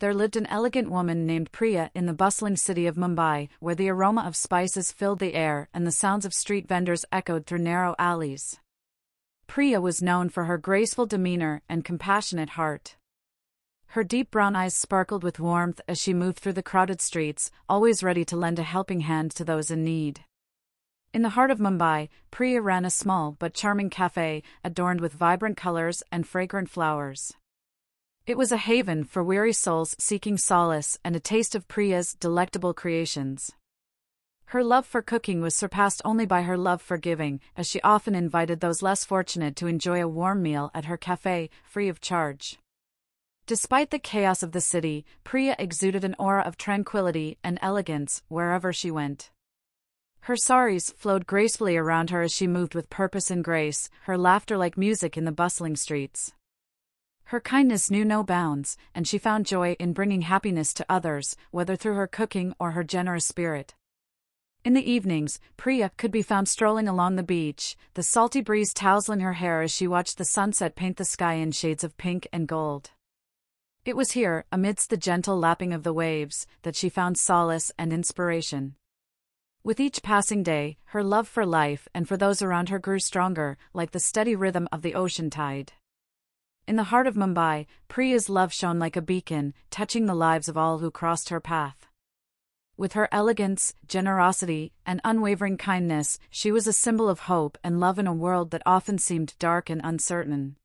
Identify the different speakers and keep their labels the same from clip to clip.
Speaker 1: there lived an elegant woman named Priya in the bustling city of Mumbai, where the aroma of spices filled the air and the sounds of street vendors echoed through narrow alleys. Priya was known for her graceful demeanor and compassionate heart. Her deep brown eyes sparkled with warmth as she moved through the crowded streets, always ready to lend a helping hand to those in need. In the heart of Mumbai, Priya ran a small but charming cafe, adorned with vibrant colors and fragrant flowers. It was a haven for weary souls seeking solace and a taste of Priya's delectable creations. Her love for cooking was surpassed only by her love for giving, as she often invited those less fortunate to enjoy a warm meal at her cafe, free of charge. Despite the chaos of the city, Priya exuded an aura of tranquility and elegance wherever she went. Her saris flowed gracefully around her as she moved with purpose and grace, her laughter like music in the bustling streets. Her kindness knew no bounds, and she found joy in bringing happiness to others, whether through her cooking or her generous spirit. In the evenings, Priya could be found strolling along the beach, the salty breeze tousling her hair as she watched the sunset paint the sky in shades of pink and gold. It was here, amidst the gentle lapping of the waves, that she found solace and inspiration. With each passing day, her love for life and for those around her grew stronger, like the steady rhythm of the ocean tide. In the heart of Mumbai, Priya's love shone like a beacon, touching the lives of all who crossed her path. With her elegance, generosity, and unwavering kindness, she was a symbol of hope and love in a world that often seemed dark and uncertain.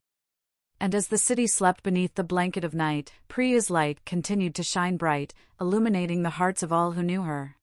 Speaker 1: And as the city slept beneath the blanket of night, Priya's light continued to shine bright, illuminating the hearts of all who knew her.